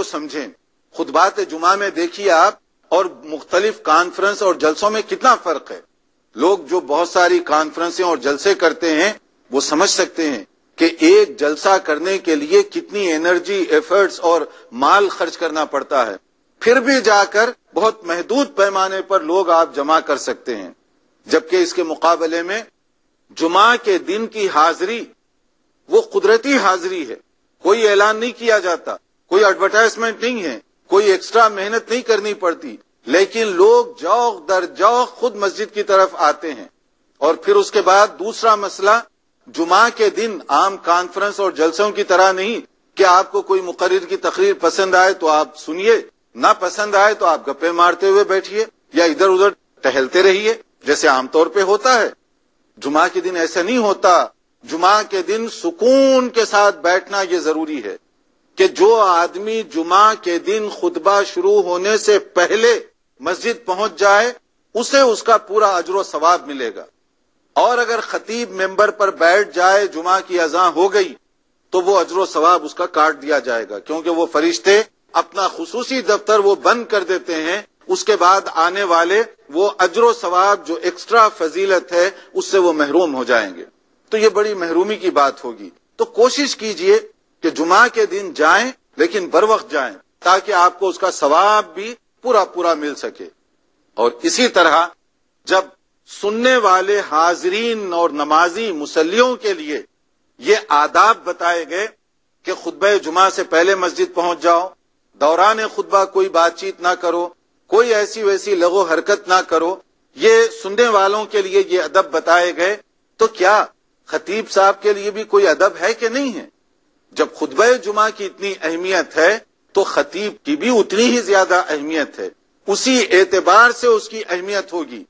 کو سمجھیں۔ خطبات جمعہ میں دیکھیے آپ، اور مختلف کانفرنس اور جلسوں میں کتنا فرق ہے۔ لوگ جو بہت ساری کانفرنسیں اور جلسے کرتے ہیں، وہ سمجھ سکتے ہیں کہ ایک جلسہ کرنے کے لیے کتنی انرجی ایفرٹس اور مال خرچ کرنا پڑتا ہے۔ پھر بھی جا کر بہت محدود پیمانے پر لوگ آپ جمع کر سکتے ہیں۔ جبکہ اس کے مقابلے میں جمعہ کے دن کی حاضری، وہ قدرتی حاضری ہے۔ کوئی اعلان نہیں کیا جاتا۔ کوئی ایڈورٹائزمنٹ نہیں ہے، کوئی ایکسٹرا محنت نہیں کرنی پڑتی۔ لیکن لوگ جوق در جوق خود مسجد کی طرف آتے ہیں۔ اور پھر اس کے بعد دوسرا مسئلہ، جمعہ کے دن عام کانفرنس اور جلسوں کی طرح نہیں کہ آپ کو کوئی مقرر کی تقریر پسند آئے تو آپ سنیے، نہ پسند آئے تو آپ گپے مارتے ہوئے بیٹھیے یا ادھر ادھر ٹہلتے رہیے، جیسے عام طور پہ ہوتا ہے۔ جمعہ کے دن ایسا نہیں ہوتا۔ جمعہ کے دن سکون کے ساتھ بیٹھنا یہ ضروری ہے۔ کہ جو آدمی جمعہ کے دن خطبہ شروع ہونے سے پہلے مسجد پہنچ جائے، اسے اس کا پورا اجر و ثواب ملے گا۔ اور اگر خطیب ممبر پر بیٹھ جائے، جمعہ کی اذاں ہو گئی، تو وہ اجر و ثواب اس کا کاٹ دیا جائے گا۔ کیونکہ وہ فرشتے اپنا خصوصی دفتر وہ بند کر دیتے ہیں، اس کے بعد آنے والے وہ اجر و ثواب جو ایکسٹرا فضیلت ہے، اس سے وہ محروم ہو جائیں گے۔ تو یہ بڑی محرومی کی بات ہوگی۔ تو کوشش کیجیے کہ جمعہ کے دن جائیں لیکن بر وقت جائیں تاکہ آپ کو اس کا ثواب بھی پورا پورا مل سکے۔ اور اسی طرح جب سننے والے حاضرین اور نمازی مسلیوں کے لیے یہ آداب بتائے گئے کہ خطبہ جمعہ سے پہلے مسجد پہنچ جاؤ، دوران خطبہ کوئی بات چیت نہ کرو، کوئی ایسی ویسی لغو حرکت نہ کرو، یہ سننے والوں کے لیے یہ ادب بتائے گئے۔ تو کیا خطیب صاحب کے لیے بھی کوئی ادب ہے کہ نہیں ہے؟ جب خطبہ جمعہ کی اتنی اہمیت ہے تو خطیب کی بھی اتنی ہی زیادہ اہمیت ہے۔ اسی اعتبار سے اس کی اہمیت ہوگی۔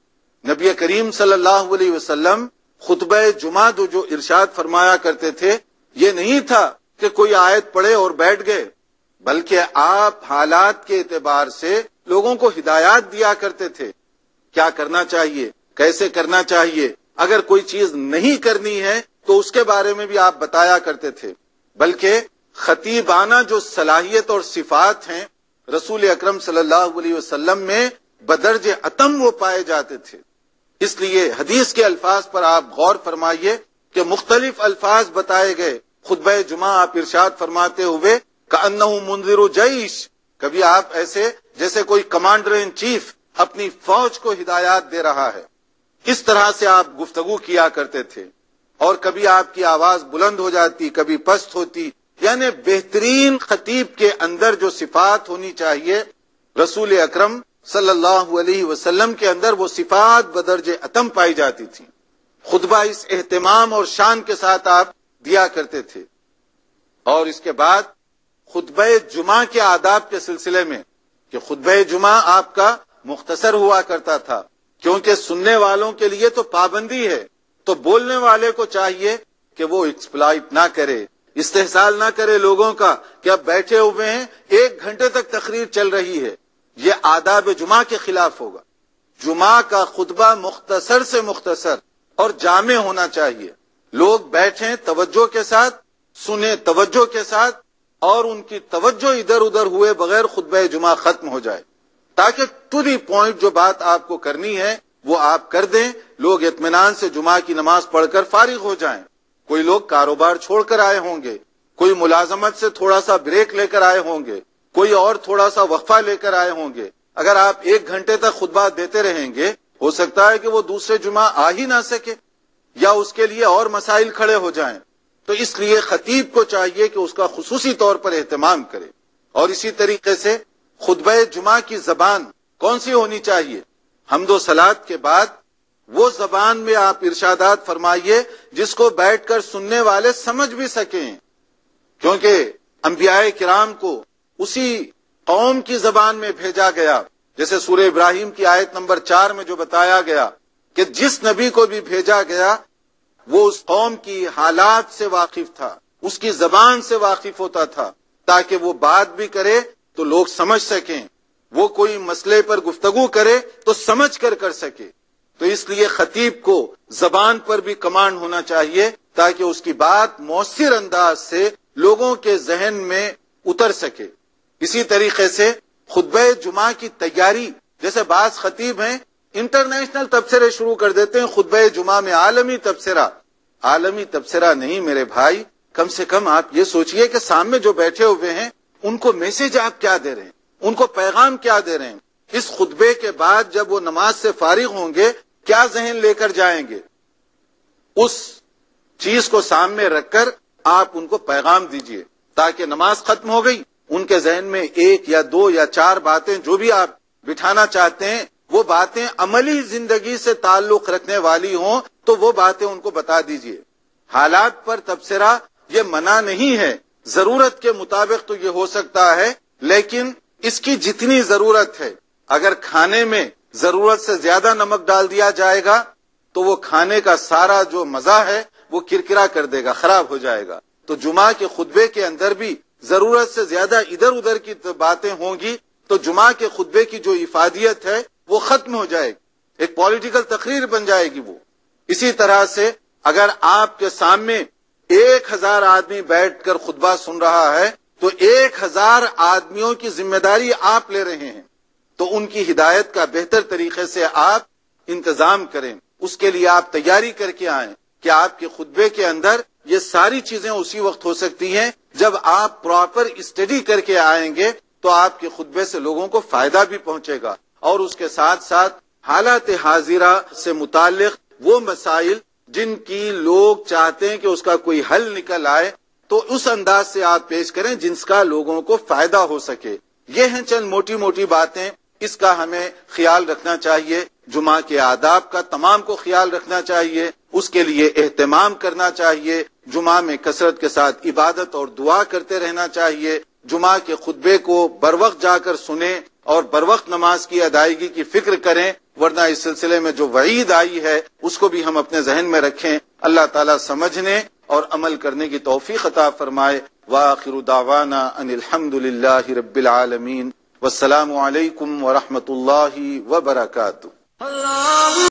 نبی کریم صلی اللہ علیہ وسلم خطبہ جمعہ دو جو ارشاد فرمایا کرتے تھے، یہ نہیں تھا کہ کوئی آیت پڑھے اور بیٹھ گئے، بلکہ آپ حالات کے اعتبار سے لوگوں کو ہدایات دیا کرتے تھے۔ کیا کرنا چاہیے؟ کیسے کرنا چاہیے؟ اگر کوئی چیز نہیں کرنی ہے تو اس کے بارے میں بھی آپ بتایا کرتے تھے۔ بلکہ خطیبانہ جو صلاحیت اور صفات ہیں، رسول اکرم صلی اللہ علیہ وسلم میں بدرج اتم وہ پائے جاتے تھے۔ اس لیے حدیث کے الفاظ پر آپ غور فرمائیے کہ مختلف الفاظ بتائے گئے۔ خطبہ جمعہ آپ ارشاد فرماتے ہوئے کہ منظر جیش۔ کبھی آپ ایسے، جیسے کوئی کمانڈر ان چیف اپنی فوج کو ہدایات دے رہا ہے۔ اس طرح سے آپ گفتگو کیا کرتے تھے۔ اور کبھی آپ کی آواز بلند ہو جاتی، کبھی پست ہوتی۔ یعنی بہترین خطیب کے اندر جو صفات ہونی چاہیے، رسول اکرم صلی اللہ علیہ وسلم کے اندر وہ صفات بدرج اتم پائی جاتی تھی خطبہ اس اہتمام اور شان کے ساتھ آپ دیا کرتے تھے۔ اور اس کے بعد خطبہ جمعہ کے آداب کے سلسلے میں، کہ خطبہ جمعہ آپ کا مختصر ہوا کرتا تھا، کیونکہ سننے والوں کے لیے تو پابندی ہے۔ تو بولنے والے کو چاہیے کہ وہ ایکسپلائٹ نہ کرے، استحصال نہ کرے لوگوں کا کہ اب بیٹھے ہوئے ہیں، ایک گھنٹے تک تقریر چل رہی ہے۔ یہ آداب جمعہ کے خلاف ہوگا۔ جمعہ کا خطبہ مختصر سے مختصر اور جامع ہونا چاہیے۔ لوگ بیٹھیں توجہ کے ساتھ، سنیں توجہ کے ساتھ اور ان کی توجہ ادھر ادھر ہوئے بغیر خطبہ جمعہ ختم ہو جائے۔ تاکہ ٹو دی پوائنٹ جو بات آپ کو کرنی ہے وہ آپ کر دیں، لوگ اطمینان سے جمعہ کی نماز پڑھ کر فارغ ہو جائیں۔ کوئی لوگ کاروبار چھوڑ کر آئے ہوں گے، کوئی ملازمت سے تھوڑا سا بریک لے کر آئے ہوں گے، کوئی اور تھوڑا سا وقفہ لے کر آئے ہوں گے۔ اگر آپ ایک گھنٹے تک خطبہ دیتے رہیں گے، ہو سکتا ہے کہ وہ دوسرے جمعہ آ ہی نہ سکے یا اس کے لیے اور مسائل کھڑے ہو جائیں۔ تو اس لیے خطیب کو چاہیے کہ اس کا خصوصی طور پر اہتمام کرے۔ اور اسی طریقے سے خطبہ جمعہ کی زبان کون سی ہونی چاہیے؟ حمد و سلاد کے بعد وہ زبان میں آپ ارشادات فرمائیے جس کو بیٹھ کر سننے والے سمجھ بھی سکیں۔ کیونکہ انبیاء کرام کو اسی قوم کی زبان میں بھیجا گیا۔ جیسے سورہ ابراہیم کی آیت نمبر چار میں جو بتایا گیا کہ جس نبی کو بھی بھیجا گیا، وہ اس قوم کی حالات سے واقف تھا، اس کی زبان سے واقف ہوتا تھا، تاکہ وہ بات بھی کرے تو لوگ سمجھ سکیں۔ وہ کوئی مسئلے پر گفتگو کرے تو سمجھ کر کر سکے۔ تو اس لیے خطیب کو زبان پر بھی کمانڈ ہونا چاہیے تاکہ اس کی بات مؤثر انداز سے لوگوں کے ذہن میں اتر سکے۔ اسی طریقے سے خطبہ جمعہ کی تیاری، جیسے بعض خطیب ہیں، انٹرنیشنل تبصرے شروع کر دیتے ہیں خطبہ جمعہ میں عالمی تبصرہ۔ عالمی تبصرہ نہیں میرے بھائی، کم سے کم آپ یہ سوچئے کہ سامنے جو بیٹھے ہوئے ہیں، ان کو میسج آپ کیا دے رہے ہیں؟ ان کو پیغام کیا دے رہے ہیں؟ اس خطبے کے بعد جب وہ نماز سے فارغ ہوں گے، کیا ذہن لے کر جائیں گے؟ اس چیز کو سامنے رکھ کر آپ ان کو پیغام دیجیے تاکہ نماز ختم ہو گئی۔ ان کے ذہن میں ایک یا دو یا چار باتیں جو بھی آپ بٹھانا چاہتے ہیں، وہ باتیں عملی زندگی سے تعلق رکھنے والی ہوں تو وہ باتیں ان کو بتا دیجیے۔ حالات پر تبصرہ یہ منع نہیں ہے۔ ضرورت کے مطابق تو یہ ہو سکتا ہے، لیکن اس کی جتنی ضرورت ہے، اگر کھانے میں ضرورت سے زیادہ نمک ڈال دیا جائے گا، تو وہ کھانے کا سارا جو مزہ ہے، وہ کرکرا کر دے گا، خراب ہو جائے گا۔ تو جمعہ کے خطبے کے اندر بھی ضرورت سے زیادہ ادھر ادھر کی باتیں ہوں گی، تو جمعہ کے خطبے کی جو افادیت ہے، وہ ختم ہو جائے گی۔ ایک پولیٹیکل تقریر بن جائے گی وہ۔ اسی طرح سے اگر آپ کے سامنے ایک ہزار آدمی بیٹھ کر خطبہ سن رہا ہے تو ایک ہزار آدمیوں کی ذمہ داری آپ لے رہے ہیں۔ تو ان کی ہدایت کا بہتر طریقے سے آپ انتظام کریں۔ اس کے لیے آپ تیاری کر کے آئیں کہ آپ کے خطبے کے اندر یہ ساری چیزیں اسی وقت ہو سکتی ہیں۔ جب آپ پراپر اسٹڈی کر کے آئیں گے تو آپ کے خطبے سے لوگوں کو فائدہ بھی پہنچے گا۔ اور اس کے ساتھ ساتھ حالات حاضرہ سے متعلق وہ مسائل جن کی لوگ چاہتے ہیں کہ اس کا کوئی حل نکل آئے۔ تو اس انداز سے آپ پیش کریں جس کا لوگوں کو فائدہ ہو سکے۔ یہ ہیں چند موٹی موٹی باتیں۔ اس کا ہمیں خیال رکھنا چاہیے۔ جمعہ کے آداب کا تمام کو خیال رکھنا چاہیے۔ اس کے لیے اہتمام کرنا چاہیے۔ جمعہ میں کثرت کے ساتھ عبادت اور دعا کرتے رہنا چاہیے۔ جمعہ کے خطبے کو بر وقت جا کر سنیں اور بر وقت نماز کی ادائیگی کی فکر کریں۔ ورنہ اس سلسلے میں جو وعید آئی ہے، اس کو بھی ہم اپنے ذہن میں رکھیں۔ اللہ تعالیٰ سمجھنے اور عمل کرنے کی توفیق عطا فرمائے۔ واخر دعوانا ان الحمد للہ رب العالمین۔ والسلام علیکم ورحمۃ اللہ وبرکاتہ۔